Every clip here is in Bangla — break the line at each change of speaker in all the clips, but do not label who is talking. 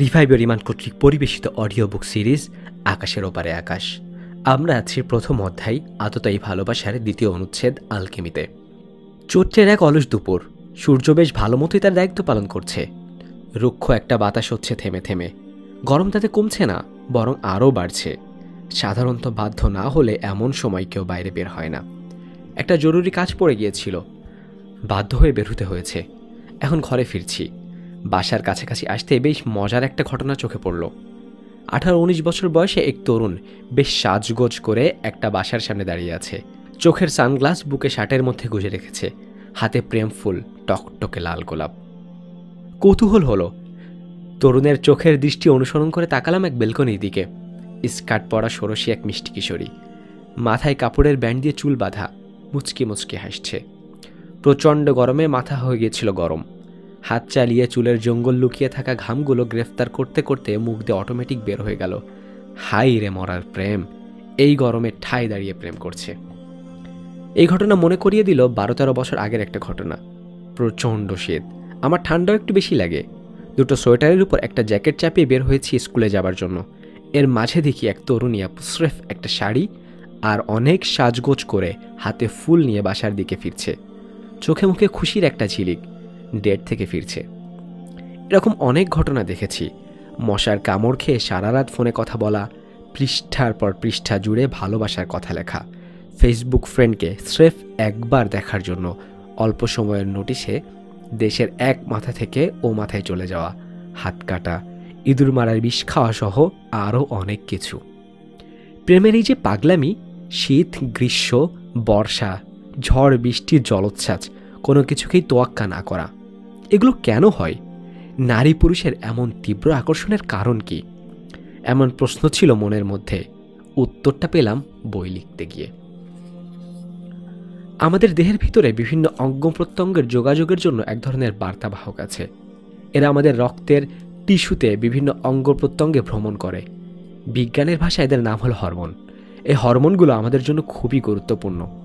রিভাই বেরিমান কর্তৃক পরিবেশিত অডিও বুক সিরিজ আকাশের ওপারে আকাশ। আমরা আছি প্রথম অধ্যায়, আততায়ী ভালোবাসার দ্বিতীয় অনুচ্ছেদ, আলকেমিতে। চৈত্রের এক অলস দুপুর, সূর্য বেশ ভালো মতোই তার দায়িত্ব পালন করছে। রুক্ষ একটা বাতাস হচ্ছে থেমে থেমে। গরম তাতে কমছে না, বরং আরও বাড়ছে। সাধারণত বাধ্য না হলে এমন সময় কেউ বাইরে বের হয় না। একটা জরুরি কাজ পড়ে গিয়েছিল। বাধ্য হয়ে বের হতে হয়েছে। এখন ঘরে ফিরছি। বাসার কাছাকাছি আসতে বেশ মজার একটা ঘটনা চোখে পড়ল। আঠারো উনিশ বছর বয়সে এক তরুণ বেশ সাজগোজ করে একটা বাসার সামনে দাঁড়িয়ে আছে। চোখের সানগ্লাস, বুকে শার্টের মধ্যে গুজে রেখেছে। হাতে প্রেম ফুল, টকটকে লাল গোলাপ। কৌতূহল হলো। তরুণের চোখের দৃষ্টি অনুসরণ করে তাকালাম এক বেলকনির দিকে। স্কার্ট পরা ষোড়শী এক মিষ্টি কিশোরী। মাথায় কাপড়ের ব্যান্ড দিয়ে চুল বাঁধা, মুচকি মুচকি হাসছে। প্রচণ্ড গরমে মাথা হয়ে গিয়েছিল গরম। হাত চালিয়ে চুলের জঙ্গল লুকিয়ে থাকা ঘামগুলো গ্রেফতার করতে করতে মুখ দিয়ে অটোমেটিক বের হয়ে গেল। হাই রে মরার প্রেম, এই গরমে ঠাই দাঁড়িয়ে প্রেম করছে। এই ঘটনা মনে করিয়ে দিল বারো তেরো বছর আগের একটা ঘটনা। প্রচণ্ড শীত, আমার ঠান্ডাও একটু বেশি লাগে। দুটো সোয়েটারের উপর একটা জ্যাকেট চাপিয়ে বের হয়েছি স্কুলে যাবার জন্য। এর মাঝে দেখি এক তরুণিয়া স্রেফ একটা শাড়ি আর অনেক সাজগোজ করে হাতে ফুল নিয়ে বাসার দিকে ফিরছে। চোখে মুখে খুশির একটা ঝিলিক। ডেট থেকে ফিরছে। এরকম অনেক ঘটনা দেখেছি। মশার কামড় খেয়ে সারা রাত ফোনে কথা বলা, পৃষ্ঠার পর পৃষ্ঠা জুড়ে ভালোবাসার কথা লেখা। ফেসবুক ফ্রেন্ডকে স্রেফ একবার দেখার জন্য অল্প সময়ের নোটিশে দেশের এক মাথা থেকে ও মাথায় চলে যাওয়া, হাত কাটা, ইঁদুর মারার বিষ খাওয়া সহ আরও অনেক কিছু। প্রেমের এই যে পাগলামি, শীত, গ্রীষ্ম, বর্ষা, ঝড় বৃষ্টির জলোচ্ছ্বাস, কোনো কিছুকেই তোয়াক্কা না করা এগুলো কেন হয়? নারী পুরুষের এমন তীব্র আকর্ষণের কারণ কি? এমন প্রশ্ন ছিল মনের মধ্যে। উত্তরটা পেলাম বই লিখতে গিয়ে। আমাদের দেহের ভিতরে বিভিন্ন অঙ্গ প্রত্যঙ্গের যোগাযোগের জন্য এক ধরনের বার্তাবাহক আছে। এরা আমাদের রক্তের টিস্যুতে বিভিন্ন অঙ্গ প্রত্যঙ্গে ভ্রমণ করে। বিজ্ঞানের ভাষায় এদের নাম হলো হরমোন। এই হরমোনগুলো আমাদের জন্য খুবই গুরুত্বপূর্ণ।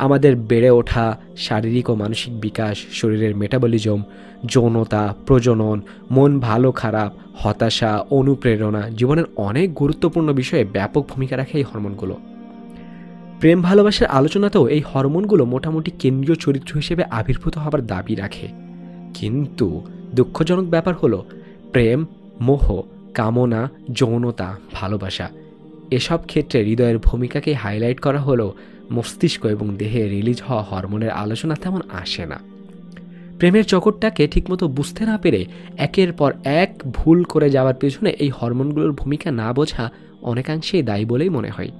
আমাদের বেড়ে ওঠা শারীরিক ও মানসিক বিকাশ, শরীরের মেটাবলিজম যৌনতা, প্রজনন, মন ভালো, খারাপ, হতাশা, অনুপ্রেরণা জীবনের অনেক গুরুত্বপূর্ণ বিষয়ে ব্যাপক ভূমিকা রাখে এই হরমোনগুলো। প্রেম ভালোবাসার আলোচনাতেও এই হরমোনগুলো মোটামুটি কেন্দ্রীয় চরিত্র হিসেবে আবির্ভূত হবার দাবি রাখে। কিন্তু দুঃখজনক ব্যাপার হলো, প্রেম, মোহ, কামনা, যৌনতা, ভালোবাসা, এসব ক্ষেত্রে হৃদয়ের ভূমিকাকে হাইলাইট করা হলেও মস্তিষ্ক এবং দেহে রিলিজ হওয়া হরমোনের আলোচনা তেমন আসে না। প্রেমের জগৎটাকে ঠিকমতো বুঝতে না পেরে একের পর এক ভুল করে যাওয়ার পেছনে এই হরমোনগুলোর ভূমিকা না বোঝা অনেকাংশেই দায়ী বলেই মনে হয়।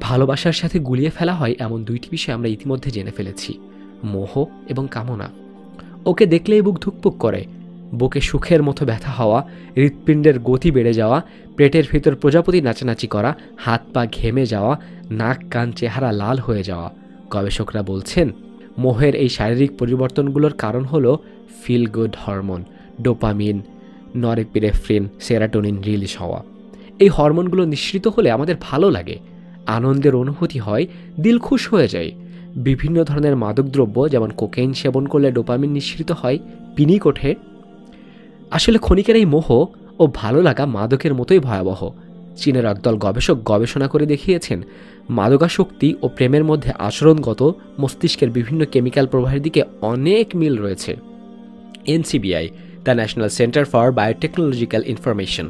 ভালোবাসার সাথে গুলিয়ে ফেলা হয় এমন দুইটি বিষয় আমরা ইতিমধ্যে জেনে ফেলেছি, মোহ এবং কামনা। ওকে দেখলেই বুক ধুকপুক করে বুকে সুখের মতো ব্যথা হওয়া, হৃৎপিণ্ডের গতি বেড়ে যাওয়া, পেটের ভিতর প্রজাপতি নাচানাচি করা, হাত পা ঘেমে যাওয়া, নাক, কান, চেহারা লাল হয়ে যাওয়া। গবেষকরা বলছেন, মোহের এই শারীরিক পরিবর্তনগুলোর কারণ হল feel good hormone dopamine norepinephrine serotonin release হওয়া। এই হরমোনগুলো নিঃসৃত হলে আমাদের ভালো লাগে, আনন্দের অনুভূতি হয়, দিল খুশ হয়ে যায়। বিভিন্ন ধরনের মাদকদ্রব্য যেমন কোকেইন সেবন করলে ডোপামিন নিঃসৃত হয়, পিনিক ওঠে আসলে ক্ষণিকের এই মোহ ও ভালো লাগা মাদকের মতোই ভয়াবহ। চীনের একদল গবেষক গবেষণা করে দেখিয়েছেন মাদকাশক্তি ও প্রেমের মধ্যে আচরণগত মস্তিষ্কের বিভিন্ন কেমিক্যাল প্রবাহের দিকে অনেক মিল রয়েছে। NCBI, the national centre for biotechnological information.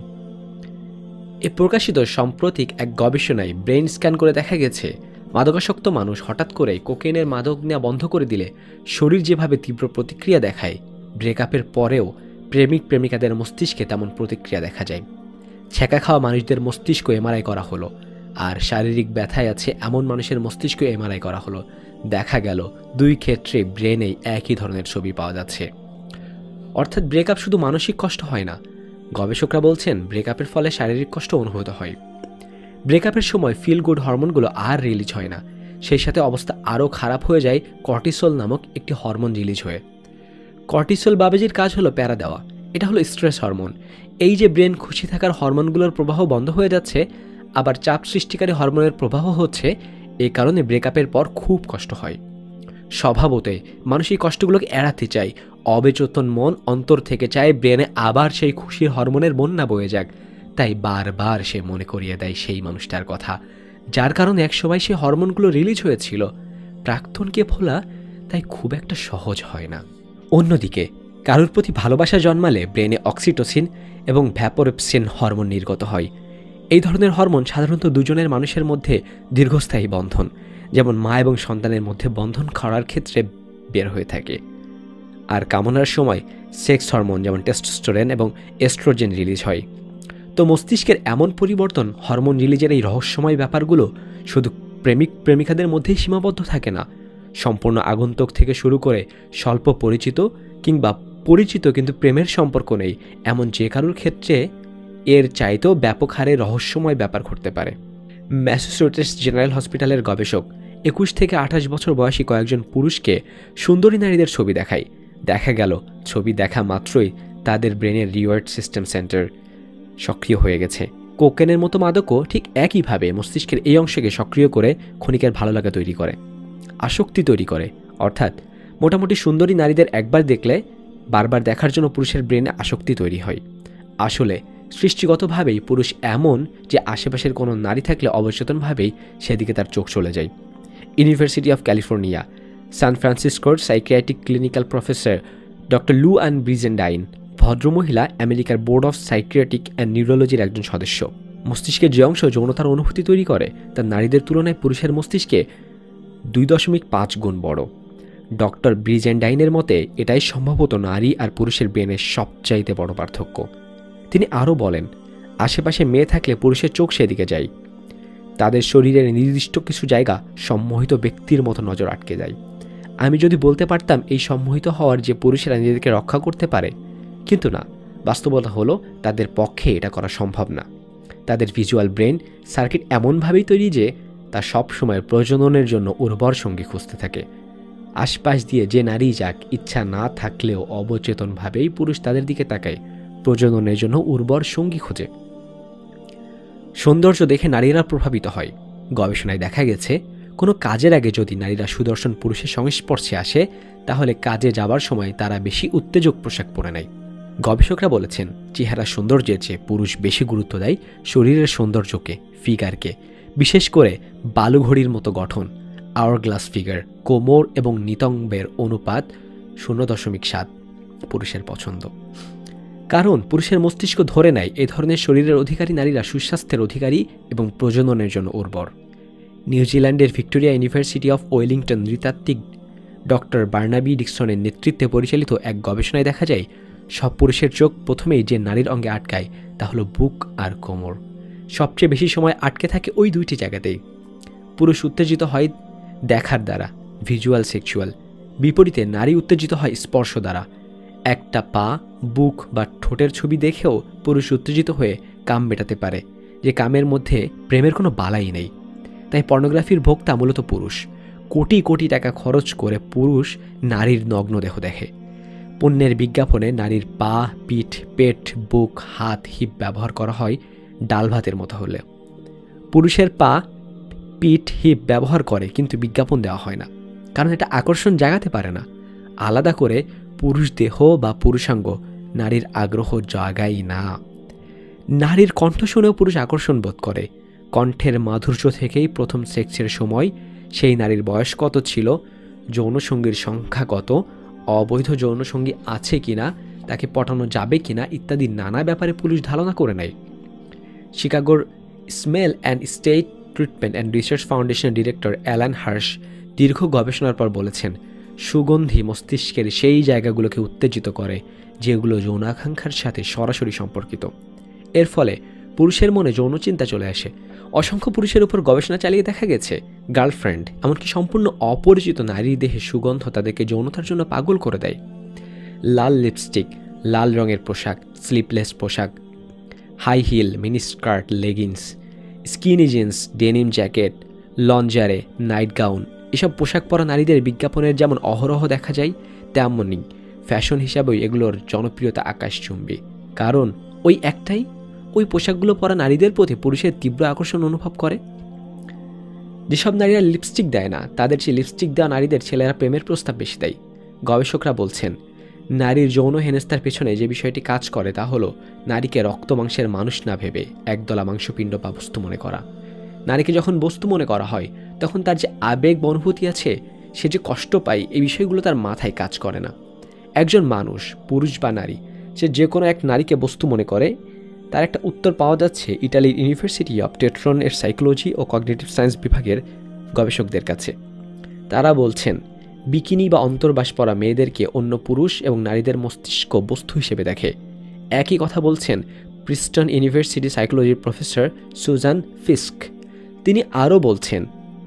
এ প্রকাশিত সাম্প্রতিক এক গবেষণায় ব্রেন স্ক্যান করে দেখা গেছে, মাদকাসক্ত মানুষ হঠাৎ করে কোকেনের মাদক নেওয়া বন্ধ করে দিলে শরীর যেভাবে তীব্র প্রতিক্রিয়া দেখায়, ব্রেকআপের পরেও প্রেমিক প্রেমিকাদের মস্তিষ্কে তেমন প্রতিক্রিয়া দেখা যায়। ছেঁকা খাওয়া মানুষদের মস্তিষ্ক এমআরআই করা হলো, আর শারীরিক ব্যথায় আছে এমন মানুষের মস্তিষ্ক এমআরআই করা হলো। দেখা গেল, দুই ক্ষেত্রে ব্রেনেই একই ধরনের ছবি পাওয়া যাচ্ছে। অর্থাৎ ব্রেকআপ শুধু মানসিক কষ্ট হয় না। গবেষকরা বলছেন, ব্রেকআপের ফলে শারীরিক কষ্ট অনুভূত হয়। ব্রেকআপের সময় ফিল গুড হরমোনগুলো আর রিলিজ হয় না। সেই সাথে অবস্থা আরও খারাপ হয়ে যায় কর্টিসল নামক একটি হরমোন রিলিজ হয়ে। কর্টিসল বাবেজির কাজ হলো প্যারা দেওয়া। এটা হলো স্ট্রেস হরমোন। এই যে ব্রেন খুশি থাকার হরমোনগুলোর প্রবাহ বন্ধ হয়ে যাচ্ছে, আবার চাপ সৃষ্টিকারী হরমোনের প্রবাহ হচ্ছে এই কারণে ব্রেকআপের পর খুব কষ্ট হয়। স্বভাবতে মানুষ এই কষ্টগুলোকে এড়াতে চায়। অবেচেতন মন অন্তর থেকে চায় ব্রেনে আবার সেই খুশির হরমোনের বন্যা বয়ে যাক। তাই বারবার সে মনে করিয়ে দেয় সেই মানুষটার কথা। যার কারণে একসময় সে হরমোনগুলো রিলিজ হয়েছিল। প্রাক্তনকে ভোলা তাই খুব একটা সহজ হয় না। অন্যদিকে, কারোর প্রতি ভালোবাসা জন্মালে ব্রেনে অক্সিটোসিন এবং ভ্যাপোরেপসিন হরমোন নির্গত হয়। এই ধরনের হরমোন সাধারণত দুজনের মানুষের মধ্যে দীর্ঘস্থায়ী বন্ধন, যেমন মা এবং সন্তানের মধ্যে বন্ধন করার ক্ষেত্রে বের হয়ে থাকে। আর কামনার সময় সেক্স হরমোন যেমন টেস্টোস্টোরেন এবং এস্ট্রোজেন রিলিজ হয়। তো মস্তিষ্কের এমন পরিবর্তন হরমোন রিলিজের এই রহস্যময় ব্যাপারগুলো শুধু প্রেমিক প্রেমিকাদের মধ্যেই সীমাবদ্ধ থাকে না সম্পূর্ণ আগন্তুক থেকে শুরু করে স্বল্প পরিচিত কিংবা পরিচিত কিন্তু প্রেমের সম্পর্ক নেই, এমন যে কারোর ক্ষেত্রে এর চাইতেও ব্যাপক হারে রহস্যময় ব্যাপার ঘটতে পারে। ম্যাসাচুসেটস জেনারেল হসপিটালের গবেষক একুশ থেকে আঠাশ বছর বয়সী কয়েকজন পুরুষকে সুন্দরী নারীদের ছবি দেখায়। দেখা গেল, ছবি দেখা মাত্রই তাদের ব্রেনের রিওয়ার্ড সিস্টেম সেন্টার সক্রিয় হয়ে গেছে। কোকেনের মতো মাদকও ঠিক একইভাবে মস্তিষ্কের এই অংশকে সক্রিয় করে ক্ষণিকের ভালো লাগা তৈরি করে। আসক্তি তৈরি করে। অর্থাৎ, মোটামুটি সুন্দরী নারীদের একবার দেখলে বারবার দেখার জন্য পুরুষের ব্রেনে আসক্তি তৈরি হয়। আসলে, সৃষ্টিগতভাবেই পুরুষ এমন যে আশেপাশের কোনো নারী থাকলে অবচেতনভাবেই সেদিকে তার চোখ চলে যায়। University of California, San ফ্রান্সিসকোর psychiatric clinical professor doctor Louann Brizendine ভদ্রমহিলা আমেরিকার বোর্ড অফ সাইকিয়াট্রিক অ্যান্ড নিউরোলজির একজন সদস্য। মস্তিষ্কের যে অংশ যৌনতার অনুভূতি তৈরি করে, তা নারীদের তুলনায় পুরুষের মস্তিষ্কে দুই দশমিক পাঁচ গুণ বড়। ডক্টর ব্রিজেন্ডাইনের মতে, এটাই সম্ভবত নারী আর পুরুষের ব্রেনের সবচাইতে বড় পার্থক্য। তিনি আরও বলেন, আশেপাশে মেয়ে থাকলে পুরুষের চোখ সেদিকে যায়। তাদের শরীরের নির্দিষ্ট কিছু জায়গা সম্মোহিত ব্যক্তির মতো নজর আটকে যায়। আমি যদি বলতে পারতাম এই সম্মোহিত হওয়ার যে পুরুষেরা নিজেদেরকে রক্ষা করতে পারে, কিন্তু না, বাস্তবতা হলো তাদের পক্ষে এটা করা সম্ভব না। তাদের ভিজুয়াল ব্রেন সার্কিট এমনভাবেই তৈরি যে তা সবসময় প্রজননের জন্য উর্বর সঙ্গী খুঁজতে থাকে। আশপাশ দিয়ে যে নারী যাক, ইচ্ছা না থাকলেও অবচেতনভাবেই পুরুষ তাদের দিকে তাকায়, প্রজননের জন্য উর্বর সঙ্গী খোঁজে। সৌন্দর্য দেখে নারীরা প্রভাবিত হয়। গবেষণায় দেখা গেছে, কোনো কাজের আগে যদি নারীরা সুদর্শন পুরুষের সংস্পর্শে আসে, তাহলে কাজে যাবার সময় তারা বেশি উত্তেজক পোশাক পরে নেয়। গবেষকরা বলেছেন চেহারা সৌন্দর্যের চেয়ে পুরুষ বেশি গুরুত্ব দেয় শরীরের সৌন্দর্যকে, ফিগারকে বিশেষ করে বালুঘড়ির মতো গঠন আওয়ার গ্লাস ফিগার কোমর এবং নিতম্বের অনুপাত শূন্য দশমিক সাত পুরুষের পছন্দ। কারণ পুরুষের মস্তিষ্ক ধরে নেয় এ ধরনের শরীরের অধিকারী নারীরা সুস্বাস্থ্যের অধিকারী এবং প্রজননের জন্য উর্বর। নিউজিল্যান্ডের ভিক্টোরিয়া ইউনিভার্সিটি অফ ওয়েলিংটন নৃতাত্ত্বিক ডক্টর বার্নাবি ডিকসনের নেতৃত্বে পরিচালিত এক গবেষণায় দেখা যায়, সব পুরুষের চোখ প্রথমেই যে নারীর অঙ্গে আটকায় তা হলো বুক আর কোমর। সবচেয়ে বেশি সময় আটকে থাকে ওই দুইটি জায়গাতেই। পুরুষ উত্তেজিত হয় দেখার দ্বারা ভিজুয়াল সেক্সুয়াল বিপরীতে নারী উত্তেজিত হয় স্পর্শ দ্বারা। একটা পা, বুক বা ঠোঁটের ছবি দেখেও পুরুষ উত্তেজিত হয়ে কাম মেটাতে পারে, যে কামের মধ্যে প্রেমের কোনো বালাই নেই। তাই পর্নোগ্রাফির ভোক্তা মূলত পুরুষ। কোটি কোটি টাকা খরচ করে পুরুষ নারীর নগ্ন দেহ দেখে। পণ্যের বিজ্ঞাপনে নারীর পা, পিঠ, পেট, বুক, হাত, হিপ ব্যবহার করা হয় ডাল ভাতের মতো হলে। পুরুষের পা, পিঠ, হিপ ব্যবহার করে, কিন্তু বিজ্ঞাপন দেওয়া হয় না। কারণ এটা আকর্ষণ জাগাতে পারে না। আলাদা করে পুরুষ দেহ বা পুরুষাঙ্গ নারীর আগ্রহ জাগাই না। নারীর কণ্ঠ শুনেও পুরুষ আকর্ষণ বোধ করে। কণ্ঠের মাধুর্য থেকেই প্রথম সেক্সের সময় সেই নারীর বয়স কত ছিল, যৌনসঙ্গীর সংখ্যা কত, অবৈধ যৌনসঙ্গী আছে কিনা, তাকে পটানো যাবে কিনা ইত্যাদি নানা ব্যাপারে পুলিশ ধারণা করে নেয়। শিকাগোর smell and state treatment and research ফাউন্ডেশনের ডিরেক্টর অ্যালান হার্স দীর্ঘ গবেষণার পর বলেছেন, সুগন্ধি মস্তিষ্কের সেই জায়গাগুলোকে উত্তেজিত করে, যেগুলো যৌনাকাঙ্ক্ষার সাথে সরাসরি সম্পর্কিত। এর ফলে পুরুষের মনে যৌন চিন্তা চলে আসে। অসংখ্য পুরুষের উপর গবেষণা চালিয়ে দেখা গেছে, গার্লফ্রেন্ড, এমনকি সম্পূর্ণ অপরিচিত নারীর দেহে সুগন্ধ তাদেরকে যৌনতার জন্য পাগল করে দেয়। লাল লিপস্টিক, লাল রঙের পোশাক, স্লিপলেস পোশাক high heel mini skirt leggings skinny jeans denim jacket lingerie night gown এসব পোশাক পরা নারীদের বিজ্ঞাপনের যেমন অহরহ দেখা যায়, তেমনই ফ্যাশন হিসাবেও এগুলোর জনপ্রিয়তা আকাশচুম্বী। কারণ ওই একটাই? ওই পোশাকগুলো পরা নারীদের প্রতি পুরুষের তীব্র আকর্ষণ অনুভব করে? যেসব নারীরা লিপস্টিক দেয় না, তাদের চেয়ে লিপস্টিক দেওয়া নারীদের ছেলেরা প্রেমের প্রস্তাব বেশি দেয়। গবেষকরা বলছেন নারীর যৌন হেনস্তার পেছনে যে বিষয়টি কাজ করে তা হলো, নারীকে রক্ত মাংসের মানুষ না ভেবে একদলা মাংসপিণ্ড বা বস্তু মনে করা। নারীকে যখন বস্তু মনে করা হয়, তখন তার যে আবেগ অনুভূতি আছে, সে যে কষ্ট পায়, এই বিষয়গুলো তার মাথায় কাজ করে না। একজন মানুষ, পুরুষ বা নারী, সে যে কোনো এক নারীকে বস্তু মনে করে, তার একটা উত্তর পাওয়া যাচ্ছে ইটালির ইউনিভার্সিটি অফ টেট্রন এর সাইকোলজি ও কগনেটিভ সায়েন্স বিভাগের গবেষকদের কাছে। তারা বলছেন বিকিনি বা অন্তর্বাস পরা মেয়েদেরকে অন্য পুরুষ এবং নারীদের মস্তিষ্ক বস্তু হিসেবে দেখে। একই কথা বলছেন প্রিস্টন ইউনিভার্সিটি সাইকোলজির প্রফেসর সুজান ফিস্ক। তিনি আরও বলছেন,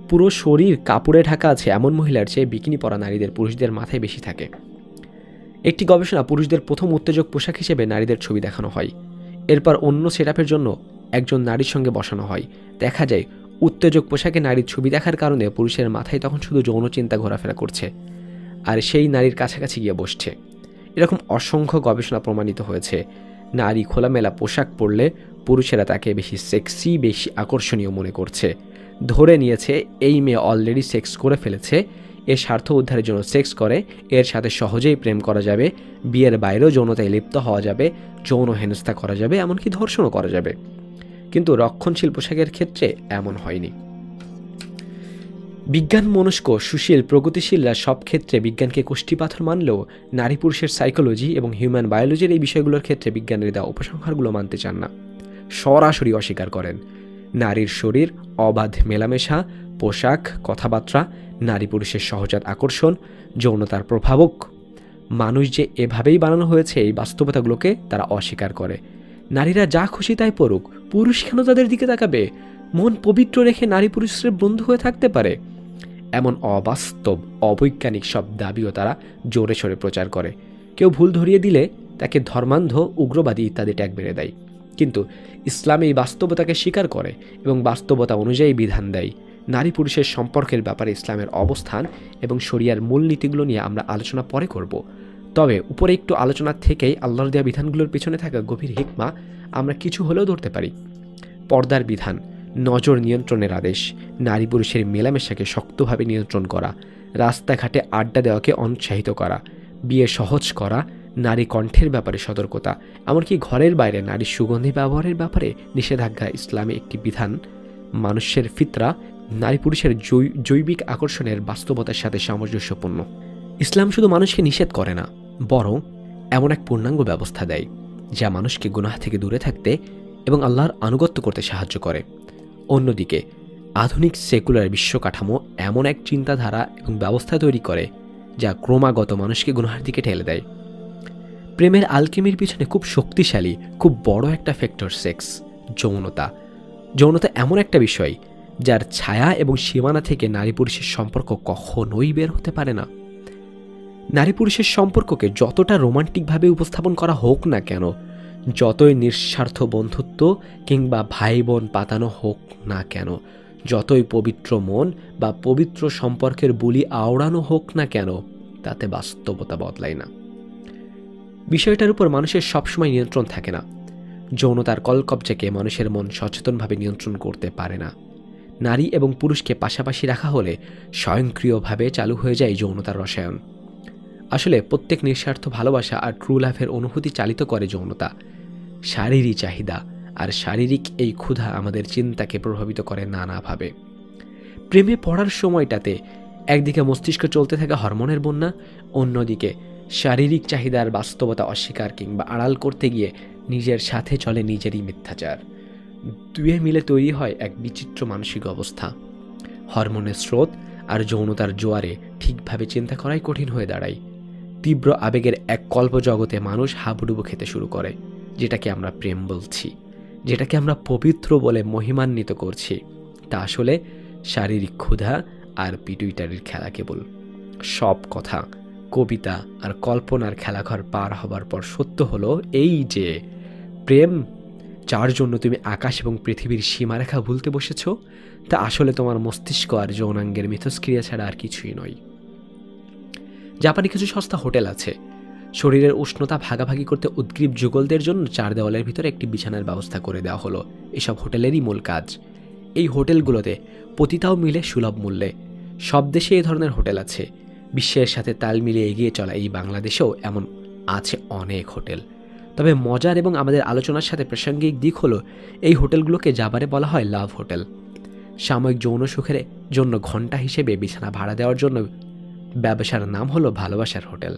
পুরো শরীর কাপড়ে ঢাকা আছে এমন মহিলার চেয়ে বিকিনি পরা নারীদের পুরুষদের মাথায় বেশি থাকে। একটি গবেষণা পুরুষদের প্রথম উত্তেজক পোশাক হিসেবে নারীদের ছবি দেখানো হয়। এরপর অন্য সেটআপের জন্য একজন নারীর সঙ্গে বসানো হয়। দেখা যায় উত্তেজক পোশাকে নারীর ছবি দেখার কারণে পুরুষের মাথায় তখন শুধু যৌন চিন্তা ঘোরাফেরা করছে, আর সেই নারীর কাছাকাছি গিয়ে বসছে। এরকম অসংখ্য গবেষণা প্রমাণিত হয়েছে। নারী খোলামেলা পোশাক পরলে পুরুষেরা তাকে বেশি সেক্সি, বেশি আকর্ষণীয় মনে করছে। ধরে নিয়েছে, এই মেয়ে অলরেডি সেক্স করে ফেলেছে এর স্বার্থ উদ্ধারের জন্য সেক্স করে, এর সাথে সহজেই প্রেম করা যাবে, বিয়ের বাইরেও যৌনতায় লিপ্ত হওয়া যাবে, যৌন হেনস্থা করা যাবে, এমনকি ধর্ষণও করা যাবে। কিন্তু রক্ষণশীল পোশাকের ক্ষেত্রে এমন হয়নি। বিজ্ঞান মনস্ক, সুশীল প্রগতিশীলরা সব ক্ষেত্রে বিজ্ঞানকে কুষ্টিপাথর মানলেও নারী পুরুষের সাইকোলজি এবং হিউম্যান বায়োলজির এই বিষয়গুলোর ক্ষেত্রে বিজ্ঞানের দেওয়া উপসংহারগুলো মানতে চান না। সরাসরি অস্বীকার করেন। নারীর শরীর, অবাধ মেলামেশা, পোশাক, কথাবার্তা, নারী পুরুষের সহজাত আকর্ষণ যৌনতার প্রভাবক। মানুষ যে এভাবেই বানানো হয়েছে এই বাস্তবতাগুলোকে তারা অস্বীকার করে। নারীরা যা খুশি তাই পড়ুক, পুরুষ কেন তাদের দিকে তাকাবে? মন পবিত্র রেখে নারী পুরুষের বন্ধু হয়ে থাকতে পারে। এমন অবাস্তব, অবৈজ্ঞানিক সব দাবিও তারা জোরে সোরে প্রচার করে। কেউ ভুল ধরিয়ে দিলে তাকে ধর্মান্ধ, উগ্রবাদী ইত্যাদি ট্যাগ বেড়ে দেয়। কিন্তু ইসলাম এই বাস্তবতাকে স্বীকার করে এবং বাস্তবতা অনুযায়ী বিধান দেয়। নারী পুরুষের সম্পর্কের ব্যাপারে ইসলামের অবস্থান এবং শরিয়ার মূল নীতিগুলো নিয়ে আমরা আলোচনা পরে করব। তবে উপরে একটু আলোচনা থেকেই আল্লাহর দেওয়া বিধানগুলোর পিছনে থাকা গভীর হিকমা আমরা কিছু হলেও ধরতে পারি। পর্দার বিধান, নজর নিয়ন্ত্রণের আদেশ, নারী পুরুষের মেলামেশাকে শক্তভাবে নিয়ন্ত্রণ করা, রাস্তাঘাটে আড্ডা দেওয়াকে অনুৎসাহিত করা, বিয়ে সহজ করা, নারী কণ্ঠের ব্যাপারে সতর্কতা, এমনকি ঘরের বাইরে নারীর সুগন্ধি ব্যবহারের ব্যাপারে নিষেধাজ্ঞা ইসলামে একটি বিধান, মানুষের ফিতরা, নারী পুরুষের জৈবিক আকর্ষণের বাস্তবতার সাথে সামঞ্জস্যপূর্ণ। ইসলাম শুধু মানুষকে নিষেধ করে না বরং এমন এক পূর্ণাঙ্গ ব্যবস্থা দেয়, যা মানুষকে গুনাহ থেকে দূরে থাকতে এবং আল্লাহর আনুগত্য করতে সাহায্য করে। অন্যদিকে, আধুনিক সেকুলার বিশ্বকাঠামো এমন এক চিন্তাধারা এবং ব্যবস্থা তৈরি করে, যা ক্রমাগত মানুষকে গুনহার দিকে ঠেলে দেয়। প্রেমের আলকেমির পিছনে খুব শক্তিশালী, খুব বড় একটা ফ্যাক্টর সেক্স যৌনতা। যৌনতা এমন একটা বিষয়, যার ছায়া এবং সীমানা থেকে নারী পুরুষের সম্পর্ক কখনোই বের হতে পারে না। নারী পুরুষের সম্পর্ককে যতটা রোমান্টিকভাবে উপস্থাপন করা হোক না কেন, যতই নিঃস্বার্থ বন্ধুত্ব কিংবা ভাই বোন পাতানো হোক না কেন, যতই পবিত্র মন বা পবিত্র সম্পর্কের বুলি আওড়ানো হোক না কেন, তাতে বাস্তবতা বদলায় না। বিষয়টার উপর মানুষের সবসময় নিয়ন্ত্রণ থাকে না। যৌনতার কলকবজাকে মানুষের মন সচেতনভাবে নিয়ন্ত্রণ করতে পারে না। নারী এবং পুরুষকে পাশাপাশি রাখা হলে স্বয়ংক্রিয়ভাবে চালু হয়ে যায় যৌনতার রসায়ন। আসলে প্রত্যেক নিঃস্বার্থ ভালোবাসা আর ট্রু লাইফের অনুভূতি চালিত করে যৌনতা। শারীরিক চাহিদা, আর শারীরিক এই ক্ষুধা আমাদের চিন্তাকে প্রভাবিত করে নানাভাবে। প্রেমে পড়ার সময়টাতে একদিকে মস্তিষ্ক চলতে থাকা হরমোনের বন্যা, অন্যদিকে শারীরিক চাহিদার বাস্তবতা অস্বীকার কিংবা আড়াল করতে গিয়ে নিজের সাথে চলে নিজেরই মিথ্যাচার। দুয়ে মিলে তৈরি হয় এক বিচিত্র মানসিক অবস্থা। হরমোনের স্রোত আর যৌনতার জোয়ারে ঠিকভাবে চিন্তা করাই কঠিন হয়ে দাঁড়ায়। তীব্র আবেগের এক কল্প জগতে মানুষ হাবুডুবু খেতে শুরু করে, যেটাকে আমরা প্রেম বলছি, যেটাকে আমরা পবিত্র বলে মহিমান্বিত করছি। তা আসলে শারীরিক ক্ষুধা আর পিটুইটারির খেলা কেবল। সব কথা, কবিতা আর কল্পনার খেলাঘর পার হবার পর সত্য হলো এই যে, প্রেম, যার জন্য তুমি আকাশ এবং পৃথিবীর সীমারেখা ভুলতে বসেছ, তা আসলে তোমার মস্তিষ্ক আর যৌনাঙ্গের মিথস্ক্রিয়া ছাড়া আর কিছুই নয়। জাপানে কিছু সস্তা হোটেল আছে। শরীরের উষ্ণতা ভাগাভাগি করতে উদ্গ্রীব যুগলদের জন্য চার দেওয়ালের ভিতরে একটি বিছানার ব্যবস্থা করে দেওয়া হলো। এসব হোটেলেরই মূল কাজ। এই হোটেলগুলোতে পতিতাও মিলে সুলভ মূল্যে। সব দেশে এই ধরনের হোটেল আছে। বিশ্বের সাথে তাল মিলিয়ে এগিয়ে চলা এই বাংলাদেশেও এমন আছে অনেক হোটেল। তবে মজার এবং আমাদের আলোচনার সাথে প্রাসঙ্গিক দিক হলো, এই হোটেলগুলোকে যাবারে বলা হয় লাভ হোটেল। সাময়িক যৌন সুখের জন্য ঘণ্টা হিসেবে বিছানা ভাড়া দেওয়ার জন্য ব্যবসার নাম হলো ভালোবাসার হোটেল।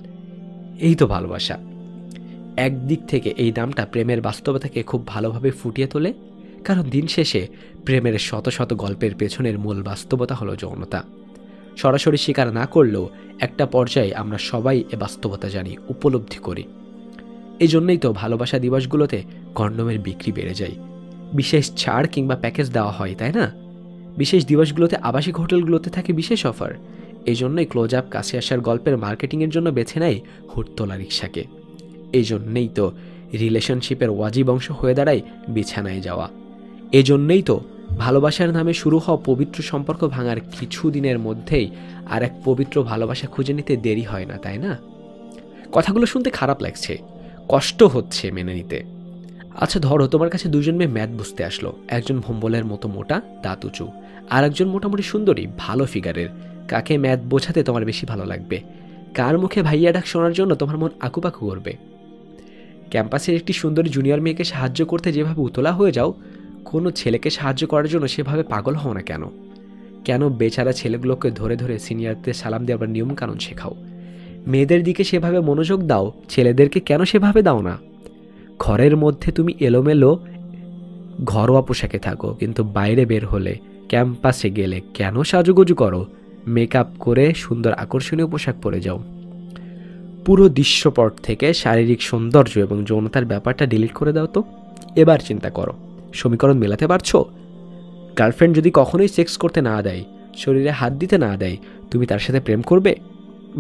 এই তো ভালোবাসা। একদিক থেকে এই নামটা প্রেমের বাস্তবতাকে খুব ভালোভাবে ফুটিয়ে তোলে, কারণ দিন শেষে প্রেমের শত শত গল্পের পেছনের মূল বাস্তবতা হলো যৌনতা। সরাসরি স্বীকার না করলেও একটা পর্যায়ে আমরা সবাই এ বাস্তবতা জানি, উপলব্ধি করি। এই জন্যই তো ভালোবাসা দিবসগুলোতে কন্ডোমের বিক্রি বেড়ে যায়। বিশেষ ছাড় কিংবা প্যাকেজ দেওয়া হয়, তাই না? বিশেষ দিবসগুলোতে আবাসিক হোটেলগুলোতে থাকে বিশেষ অফার। এই জন্যই ক্লোজ আপ কাছে আসার গল্পের মার্কেটিংয়ের জন্য বেছে নেয় হুটতোলা রিক্সাকে এই জন্যেই তো রিলেশনশিপের ওয়াজিব অংশ হয়ে দাঁড়ায় বিছানায় যাওয়া। এজন্যই তো ভালোবাসার নামে শুরু হওয়া পবিত্র সম্পর্ক ভাঙার কিছু দিনের মধ্যেই আর এক পবিত্র ভালোবাসা খুঁজে নিতে দেরি হয় না, তাই না? কথাগুলো শুনতে খারাপ লাগছে, কষ্ট হচ্ছে মেনে নিতে। আচ্ছা ধরো তোমার কাছে দুজন মেয়ে ম্যাথ বুঝতে আসলো, একজন ভম্বলের মতো মোটা, দাঁত উঁচু আর একজন মোটামুটি সুন্দরী, ভালো ফিগারের কাকে ম্যাথ বোঝাতে তোমার বেশি ভালো লাগবে? কার মুখে ভাইয়া ডাক শোনার জন্য তোমার মন আকুপাকু করবে? ক্যাম্পাসের একটি সুন্দরী জুনিয়র মেয়েকে সাহায্য করতে যেভাবে উতলা হয়ে যাও, কোনো ছেলেকে সাহায্য করার জন্য সেভাবে পাগল হও না কেন? কেন বেচারা ছেলেগুলোকে ধরে ধরে সিনিয়রদের সালাম দেওয়ার নিয়মকানুন শেখাও? মেয়েদের দিকে সেভাবে মনোযোগ দাও, ছেলেদেরকে কেন সেভাবে দাও না? ঘরের মধ্যে তুমি এলোমেলো ঘরোয়া পোশাকে থাকো, কিন্তু বাইরে বের হলে ক্যাম্পাসে গেলে কেন সাজুগুজু করো? মেকআপ করে সুন্দর আকর্ষণীয় পোশাক পরে যাও। পুরো দৃশ্যপট থেকে শারীরিক সৌন্দর্য এবং যৌনতার ব্যাপারটা ডিলিট করে দাও তো। এবার চিন্তা করো, সমীকরণ মেলাতে পারছ? গার্লফ্রেন্ড যদি কখনোই সেক্স করতে না দেয়, শরীরে হাত দিতে না দেয়, তুমি তার সাথে প্রেম করবে?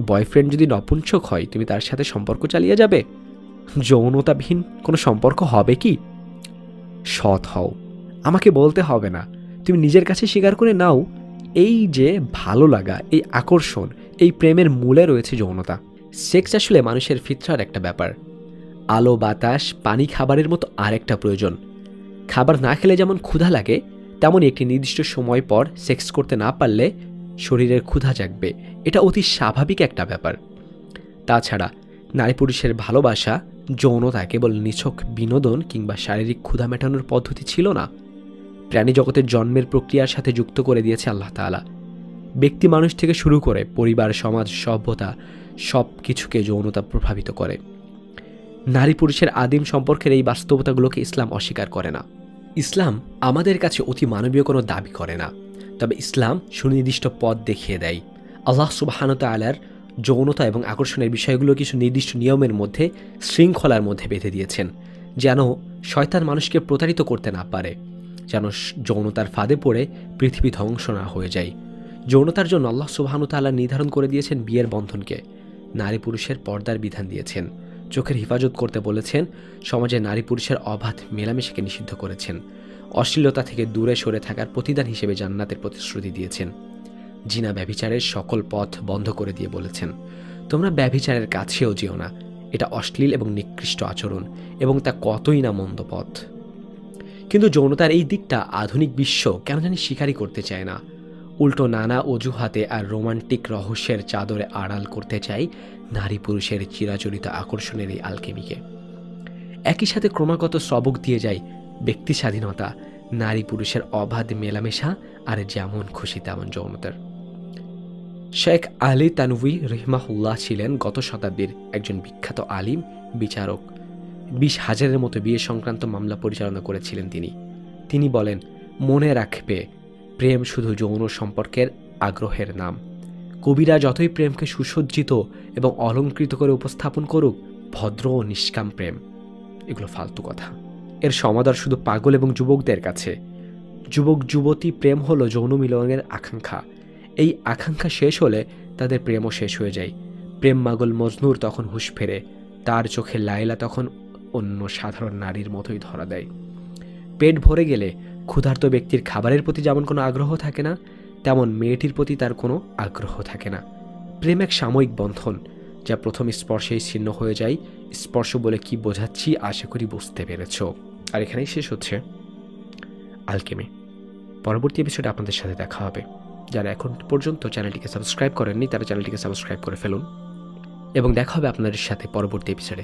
বয়ফ্রেন্ড যদি নপুংসক হয়, তুমি তার সাথে সম্পর্ক চালিয়ে যাবে? যৌনতাবিহীন কোনো সম্পর্ক হবে কি? সৎ হও। আমাকে বলতে হবে না। তুমি নিজের কাছে স্বীকার করে নাও এই যে ভালো লাগা, এই আকর্ষণ, এই প্রেমের মূলে রয়েছে যৌনতা। সেক্স আসলে মানুষের ফিতরার একটা ব্যাপার। আলো, বাতাস, পানি খাবারের মতো আরেকটা প্রয়োজন। খাবার না খেলে যেমন ক্ষুধা লাগে, তেমনই একটি নির্দিষ্ট সময় পর সেক্স করতে না পারলে শরীরের ক্ষুধা জাগবে। এটা অতি স্বাভাবিক একটা ব্যাপার। তাছাড়া, নারী পুরুষের ভালোবাসা, যৌনতা কেবল নিছক বিনোদন কিংবা শারীরিক ক্ষুধা মেটানোর পদ্ধতি ছিল না। প্রাণী জগতের জন্মের প্রক্রিয়ার সাথে যুক্ত করে দিয়েছে আল্লাহ তালা ব্যক্তি মানুষ থেকে শুরু করে পরিবার, সমাজ, সভ্যতা সব কিছুকে যৌনতা প্রভাবিত করে। নারী পুরুষের আদিম সম্পর্কের এই বাস্তবতাগুলোকে ইসলাম অস্বীকার করে না। ইসলাম আমাদের কাছে অতি মানবীয় কোনো দাবি করে না। তবে ইসলাম সুনির্দিষ্ট পথ দেখিয়ে দেয়। আল্লাহ সুবাহানত আলার যৌনতা এবং আকর্ষণের বিষয়গুলো কিছু নির্দিষ্ট নিয়মের মধ্যে, শৃঙ্খলার মধ্যে বেঁধে দিয়েছেন, যেন শয়তান মানুষকে প্রতারিত করতে না পারে। যেন যৌনতার ফাঁদে পড়ে পৃথিবী ধ্বংস না হয়ে যায়। যৌনতার জন্য আল্লাহ সুবাহানুতাল্লাহ নির্ধারণ করে দিয়েছেন বিয়ের বন্ধনকে। নারী পুরুষের পর্দার বিধান দিয়েছেন। চোখের হেফাজত করতে বলেছেন, সমাজে নারী পুরুষের অবাধ মেলামেশাকে নিষিদ্ধ করেছেন। অশ্লীলতা থেকে দূরে সরে থাকার প্রতিদান হিসেবে জান্নাতের প্রতিশ্রুতি দিয়েছেন। জিনা ব্যভিচারের সকল পথ বন্ধ করে দিয়ে বলেছেন, তোমরা ব্যভিচারের কাছেও যেও না। এটা অশ্লীল এবং নিকৃষ্ট আচরণ এবং তা কতই না মন্দ পথ। কিন্তু যৌনতার এই দিকটা আধুনিক বিশ্ব কেন জানি স্বীকারই করতে চায় না। উল্টো নানা অজুহাতে আর রোমান্টিক রহস্যের চাদরে আড়াল করতে চাই নারী পুরুষের চিরাচরিত আকর্ষণের এই আলকেমিকে। একই সাথে ক্রমাগত সবক দিয়ে যায় ব্যক্তি স্বাধীনতা, নারী পুরুষের অবাধ মেলামেশা আর যেমন খুশি তেমন যৌনতার। শেখ আলী তানভি রহিমাহুল্লাহ ছিলেন গত শতাব্দীর একজন বিখ্যাত আলিম, বিচারক বিশ হাজারের মতো বিয়ে সংক্রান্ত মামলা পরিচালনা করেছিলেন তিনি। তিনি বলেন, মনে রাখবে, প্রেম শুধু যৌন সম্পর্কের আগ্রহের নাম। কবিরা যতই প্রেমকে সুসজ্জিত এবং অলঙ্কৃত করে উপস্থাপন করুক, ভদ্র ও নিষ্কাম প্রেম। এগুলো ফালতু কথা। এর সমাদর শুধু পাগল এবং যুবকদের কাছে। যুবক, যুবতী প্রেম হলো যৌন মিলনের আকাঙ্ক্ষা। এই আকাঙ্ক্ষা শেষ হলে তাদের প্রেমও শেষ হয়ে যায়। প্রেম মাগল মজনুর তখন হুশ ফেরে। তার চোখে লাইলা তখন অন্য সাধারণ নারীর মতোই ধরা দেয়। পেট ভরে গেলে ক্ষুধার্ত ব্যক্তির খাবারের প্রতি যেমন কোনো আগ্রহ থাকে না, তেমন মেয়েটির প্রতি তার কোনো আগ্রহ থাকে না। প্রেম এক সাময়িক বন্ধন, যা প্রথম স্পর্শেই ছিন্ন হয়ে যায়। স্পর্শ বলে কি বোঝাচ্ছি আশা করি বুঝতে পেরেছ। আর এখানেই শেষ হচ্ছে আলকেমে। পরবর্তী এপিসোডে আপনাদের সাথে দেখা হবে। যারা এখন পর্যন্ত চ্যানেলটিকে সাবস্ক্রাইব করেননি, তারা চ্যানেলটিকে সাবস্ক্রাইব করে ফেলুন। এবং দেখা হবে আপনাদের সাথে পরবর্তী এপিসোডে